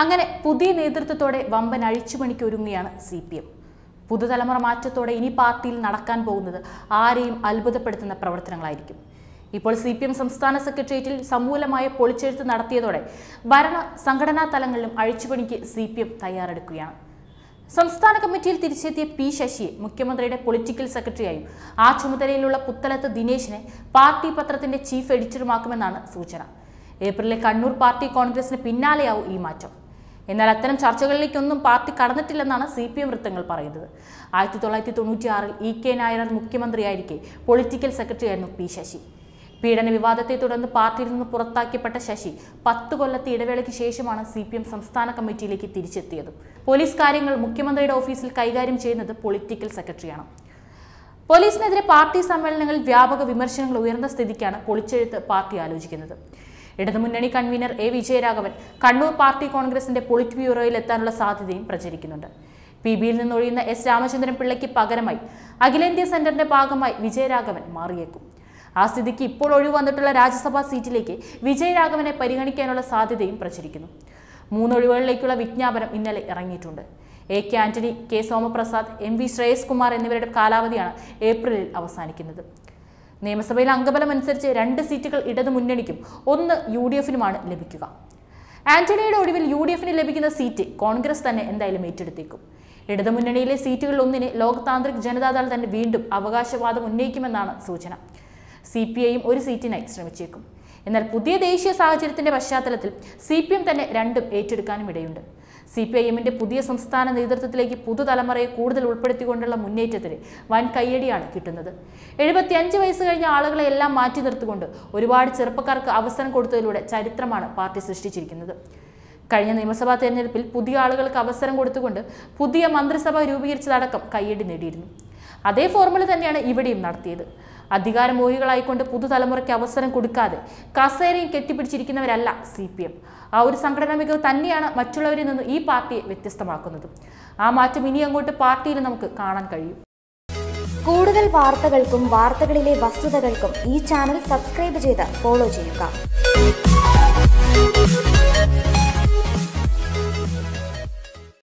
അങ്ങനെ പുതിയ നേതൃത്വത്തോടെ വമ്പൻ അഴിച്ചുപണിക്ക് ഒരുങ്ങുകയാണ് സി പി എം. പുതുതലമുറ മാറ്റത്തോടെ ഇനി പാർട്ടിയിൽ നടക്കാൻ പോകുന്നത് ആരെയും അത്ഭുതപ്പെടുത്തുന്ന പ്രവർത്തനങ്ങളായിരിക്കും. ഇപ്പോൾ സി പി എം സംസ്ഥാന സെക്രട്ടേറിയറ്റിൽ സമൂലമായ പൊളിച്ചെഴുത്ത് നടത്തിയതോടെ ഭരണ സംഘടനാ തലങ്ങളിലും അഴിച്ചുപണിക്ക് സി പി എം തയ്യാറെടുക്കുകയാണ്. സംസ്ഥാന കമ്മിറ്റിയിൽ തിരിച്ചെത്തിയ പി ശശിയെ മുഖ്യമന്ത്രിയുടെ പൊളിറ്റിക്കൽ സെക്രട്ടറിയായും ആ ചുമതലയിലുള്ള പുത്തലത്ത് ദിനേശിനെ പാർട്ടി പത്രത്തിന്റെ ചീഫ് എഡിറ്ററുമാക്കുമെന്നാണ് സൂചന. ഏപ്രിലിലെ കണ്ണൂർ പാർട്ടി കോൺഗ്രസിന് പിന്നാലെയാവും ഈ മാറ്റം. എന്നാൽ അത്തരം ചർച്ചകളിലേക്കൊന്നും പാർട്ടി കടന്നിട്ടില്ലെന്നാണ് സി പി എം വൃത്തങ്ങൾ പറയുന്നത്. ആയിരത്തി തൊള്ളായിരത്തി തൊണ്ണൂറ്റിയാറിൽ ഇ കെ നായർ മുഖ്യമന്ത്രിയായിരിക്കെ പൊളിറ്റിക്കൽ സെക്രട്ടറിയായിരുന്നു പി ശശി. പീഡന വിവാദത്തെ തുടർന്ന് പാർട്ടിയിൽ നിന്ന് പുറത്താക്കപ്പെട്ട ശശി പത്ത് കൊല്ലത്തെ ഇടവേളയ്ക്ക് ശേഷമാണ് സി പി എം സംസ്ഥാന കമ്മിറ്റിയിലേക്ക് തിരിച്ചെത്തിയത്. പോലീസ് കാര്യങ്ങൾ മുഖ്യമന്ത്രിയുടെ ഓഫീസിൽ കൈകാര്യം ചെയ്യുന്നത് പൊളിറ്റിക്കൽ സെക്രട്ടറിയാണ്. പോലീസിനെതിരെ പാർട്ടി സമ്മേളനങ്ങളിൽ വ്യാപക വിമർശനങ്ങൾ ഉയർന്ന സ്ഥിതിക്കാണ് പൊളിച്ചെഴുത്ത് പാർട്ടി ആലോചിക്കുന്നത്. ഇടതുമുന്നണി convener A Vijayaraghavan Kannur party കോൺഗ്രസിന്റെ പൊളിറ്റ് ബ്യൂറോയിൽ എത്താനുള്ള സാധ്യതയും പ്രചരിക്കുന്നുണ്ട്. പി ബിയിൽ നിന്നൊഴിയുന്ന എസ് രാമചന്ദ്രൻ പിള്ളയ്ക്ക് പകരമായി അഖിലേന്ത്യാ സെന്ററിന്റെ ഭാഗമായി വിജയരാഘവൻ മാറിയേക്കും. ആ സ്ഥിതിക്ക് ഇപ്പോൾ ഒഴിവ് വന്നിട്ടുള്ള രാജ്യസഭാ സീറ്റിലേക്ക് വിജയരാഘവനെ പരിഗണിക്കാനുള്ള സാധ്യതയും പ്രചരിക്കുന്നു. മൂന്നൊഴിവുകളിലേക്കുള്ള വിജ്ഞാപനം ഇന്നലെ ഇറങ്ങിയിട്ടുണ്ട്. A K Antony K Somaprasad M V Shreyas Kumar എന്നിവരുടെ കാലാവധിയാണ് ഏപ്രിലിൽ അവസാനിക്കുന്നത്. നിയമസഭയിൽ അംഗബലം അനുസരിച്ച് രണ്ട് സീറ്റുകൾ ഇടതു മുന്നണിക്കും ഒന്ന് യു ഡി എഫിനുമാണ് ലഭിക്കുക. ആന്റണിയുടെ ഒടുവിൽ യു ഡി എഫിന് ലഭിക്കുന്ന സീറ്റ് കോൺഗ്രസ് തന്നെ എന്തായാലും ഏറ്റെടുത്തേക്കും. ഇടതുമുന്നണിയിലെ സീറ്റുകളിൽ ഒന്നിന് ലോക്താന്ത്രിക് ജനതാദൾ തന്നെ വീണ്ടും അവകാശവാദം ഉന്നയിക്കുമെന്നാണ് സൂചന. സി പി ഐയും ഒരു സീറ്റിനായി ശ്രമിച്ചേക്കും. എന്നാൽ പുതിയ ദേശീയ സാഹചര്യത്തിന്റെ പശ്ചാത്തലത്തിൽ സി പി എം തന്നെ രണ്ടും ഏറ്റെടുക്കാനും ഇടയുണ്ട്. സി പി ഐ എമ്മിന്റെ പുതിയ സംസ്ഥാന നേതൃത്വത്തിലേക്ക് പുതുതലമുറയെ കൂടുതൽ ഉൾപ്പെടുത്തിക്കൊണ്ടുള്ള മുന്നേറ്റത്തിന് വൻ കയ്യടിയാണ് കിട്ടുന്നത്. എഴുപത്തിയഞ്ച് വയസ്സ് കഴിഞ്ഞ ആളുകളെ എല്ലാം മാറ്റി നിർത്തിക്കൊണ്ട് ഒരുപാട് ചെറുപ്പക്കാർക്ക് അവസരം കൊടുത്തതിലൂടെ ചരിത്രമാണ് പാർട്ടി സൃഷ്ടിച്ചിരിക്കുന്നത്. കഴിഞ്ഞ നിയമസഭാ തെരഞ്ഞെടുപ്പിൽ പുതിയ ആളുകൾക്ക് അവസരം കൊടുത്തുകൊണ്ട് പുതിയ മന്ത്രിസഭ രൂപീകരിച്ചതടക്കം കയ്യടി നേടിയിരുന്നു. അതേ ഫോർമുല തന്നെയാണ് ഇവിടെയും നടത്തിയത്. അധികാരമോഹികളായിക്കൊണ്ട് പുതുതലമുറയ്ക്ക് അവസരം കൊടുക്കാതെ കസേരയും കെട്ടിപ്പിടിച്ചിരിക്കുന്നവരല്ല സി പി എം. ആ ഒരു സംഘടനാ മികവ് തന്നെയാണ് മറ്റുള്ളവരിൽ നിന്ന് ഈ പാർട്ടിയെ വ്യത്യസ്തമാക്കുന്നത്. ആ മാറ്റം ഇനി അങ്ങോട്ട് പാർട്ടിയിൽ നമുക്ക് കാണാൻ കഴിയും. കൂടുതൽ വാർത്തകൾക്കും വാർത്തകളിലെ വസ്തുതകൾക്കും ഈ ചാനൽ സബ്സ്ക്രൈബ് ചെയ്ത് ഫോളോ ചെയ്യുക.